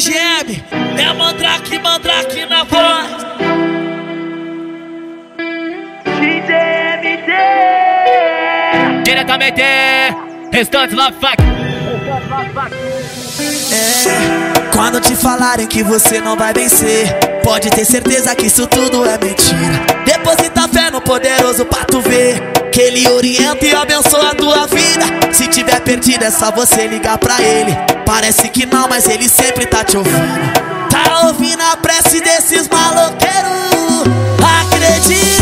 CDM, é Mandrake, Mandrake na voz. DJMD Diretamente, restante Love Fuck. É, quando te falarem que você não vai vencer, pode ter certeza que isso tudo é mentira. Deposita fé no poderoso pra tu ver que ele orienta e abençoa a tua vida. Se tiver perdido, é só você ligar pra ele. Parece que não, mas ele sempre tá te ouvindo. Tá ouvindo a prece desses maloqueiros? Acredita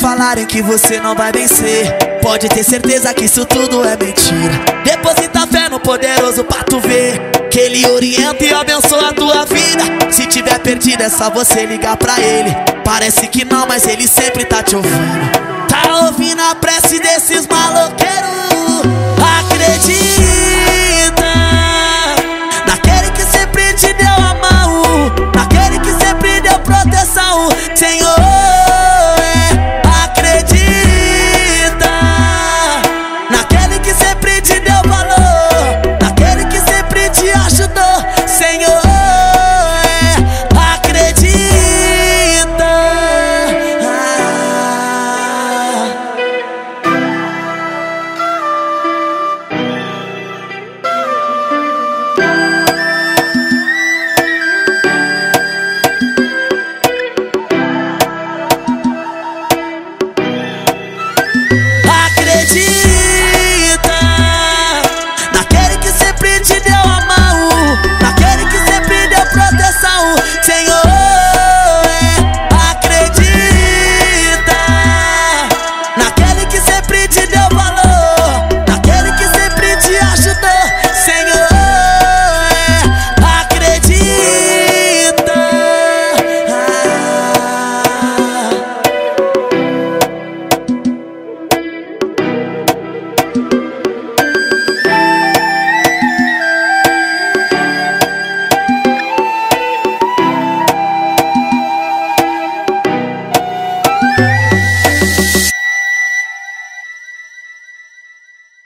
falarem que você não vai vencer, pode ter certeza que isso tudo é mentira. Deposita fé no poderoso pra tu ver que ele orienta e abençoa a tua vida. Se tiver perdido, é só você ligar pra ele. Parece que não, mas ele sempre tá te ouvindo. Tá ouvindo a prece desses maloqueiros?